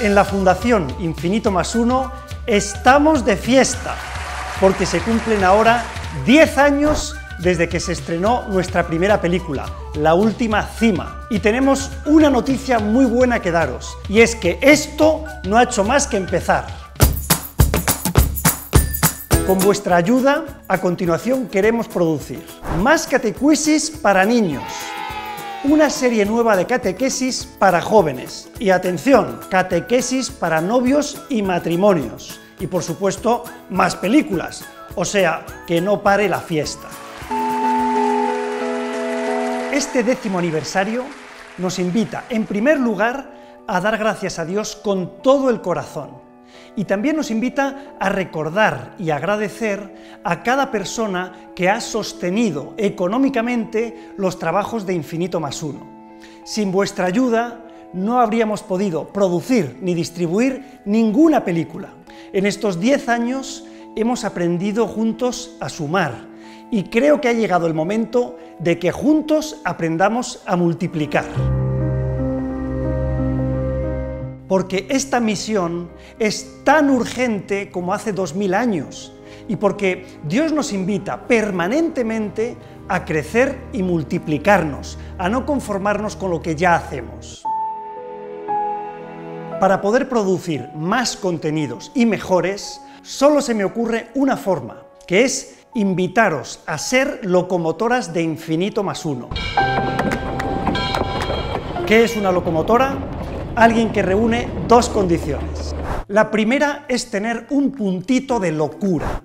En la Fundación Infinito más Uno estamos de fiesta, porque se cumplen ahora 10 años desde que se estrenó nuestra primera película, La Última Cima. Y tenemos una noticia muy buena que daros, y es que esto no ha hecho más que empezar. Con vuestra ayuda, a continuación queremos producir más catequesis para niños, una serie nueva de catequesis para jóvenes y atención, catequesis para novios y matrimonios y por supuesto más películas, o sea, que no pare la fiesta. Este décimo aniversario nos invita, en primer lugar, a dar gracias a Dios con todo el corazón. Y también nos invita a recordar y agradecer a cada persona que ha sostenido económicamente los trabajos de Infinito más Uno. Sin vuestra ayuda no habríamos podido producir ni distribuir ninguna película. En estos 10 años hemos aprendido juntos a sumar, y creo que ha llegado el momento de que juntos aprendamos a multiplicar. Porque esta misión es tan urgente como hace dos mil años y porque Dios nos invita permanentemente a crecer y multiplicarnos, a no conformarnos con lo que ya hacemos. Para poder producir más contenidos y mejores, solo se me ocurre una forma, que es invitaros a ser locomotoras de infinito más uno. ¿Qué es una locomotora? Alguien que reúne dos condiciones. La primera es tener un puntito de locura,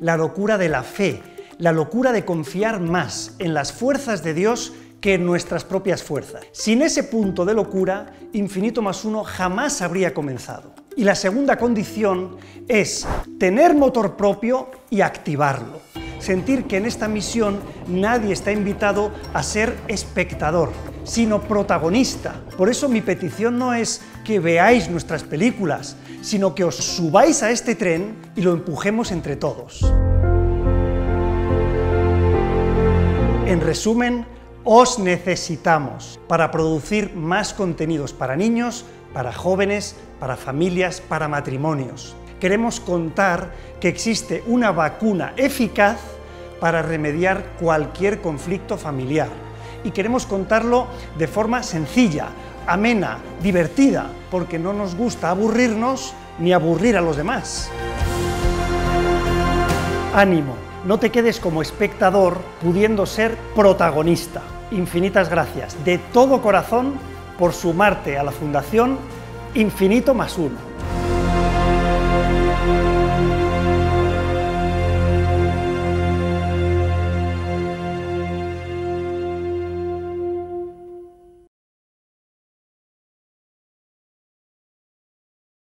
la locura de la fe, la locura de confiar más en las fuerzas de Dios que en nuestras propias fuerzas. Sin ese punto de locura, infinito más uno jamás habría comenzado. Y la segunda condición es tener motor propio y activarlo. Sentir que en esta misión nadie está invitado a ser espectador, sino protagonista. Por eso mi petición no es que veáis nuestras películas, sino que os subáis a este tren y lo empujemos entre todos. En resumen, os necesitamos para producir más contenidos para niños, para jóvenes, para familias, para matrimonios. Queremos contar que existe una vacuna eficaz para remediar cualquier conflicto familiar. Y queremos contarlo de forma sencilla, amena, divertida, porque no nos gusta aburrirnos ni aburrir a los demás. Ánimo, no te quedes como espectador pudiendo ser protagonista. Infinitas gracias de todo corazón por sumarte a la Fundación Infinito más Uno.